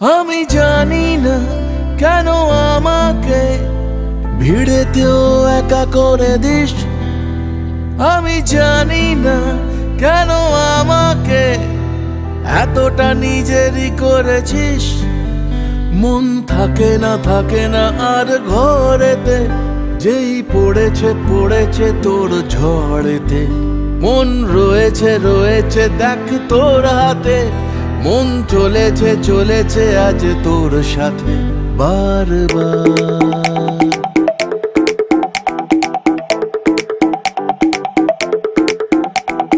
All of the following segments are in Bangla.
আমি জানি না কেন আমাকে ভিড়েতেও একা করে দিস। আমি জানি না কেন আমাকে এতটা নিজেরই করেছিস। মন থাকে না থাকে না আর ঘরেতে, যেই পড়েছে পড়েছে তোর ঝড়েতে। মন রয়েছে রয়েছে দেখ তোর হাতে মন চলেছে চলেছে আজ তোর সাথে বারবার।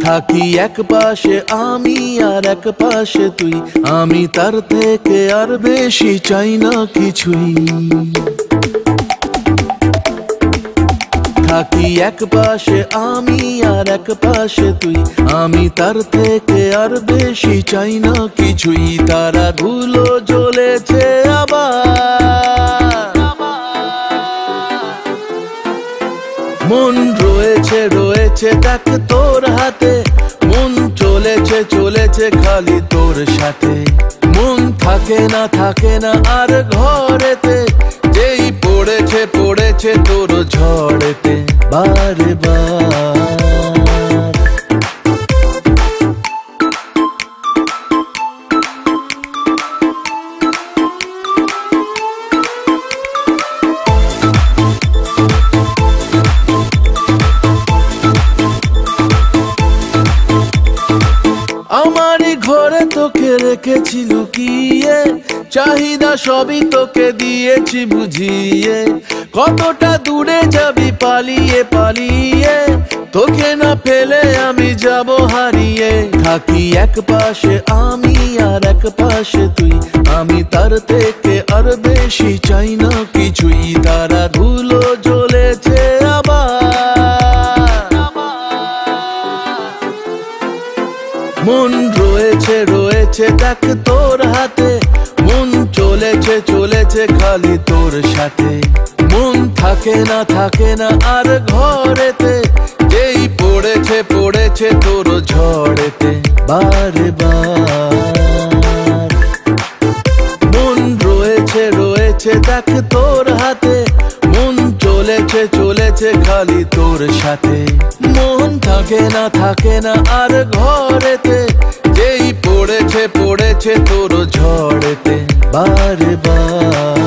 থাকি এক পাশে আমি আর এক পাশে তুই, আমি তার থেকে আর বেশি চাই না কিছুই। থাকি এক পাশে, আমি আর এক পাশে তুই। আমি তার থেকে আর বেশি চাই না কিছুই। তারা ধুলো জ্বলেছে আবার। মন রয়েছে রয়েছে দেখ তোর হাতে। মন চলেছে চলেছে খালি তোর সাথে। মন থাকে না থাকে না আর ঘরেতে। ঝড়েতে বারে তোকে রেখেছি লুকিয়ে চাহিদা সবই তোকে দিয়েছি বুঝিয়ে। কতটা দূরে যাবি পালিয়ে পালিয়ে? তোকে না ফেলে আমি যাব হারিয়ে। থাকি এক পাশে, আমি আর এক পাশে তুই। আমি তার থেকে আর বেশি চাই না কিছুই। তারা ধুলো জ্বলেছে আবার। মন রয়েছে রয়েছে দেখ তোর হাতে। মন চলেছে চলেছে খালি তোর সাথে। মন থাকে না থাকে না আর ঘরেতে। যেই পড়েছে পড়েছে তোর ঝড়েতে। বারে, বার। মন রয়েছে রয়েছে, দেখ তোর হাতে। মন চলেছে চলেছে খালি তোর সাথে। মন থাকে না থাকে না আর ঘরেতে। পড়েছে তোর ঝড়েতে বারবার।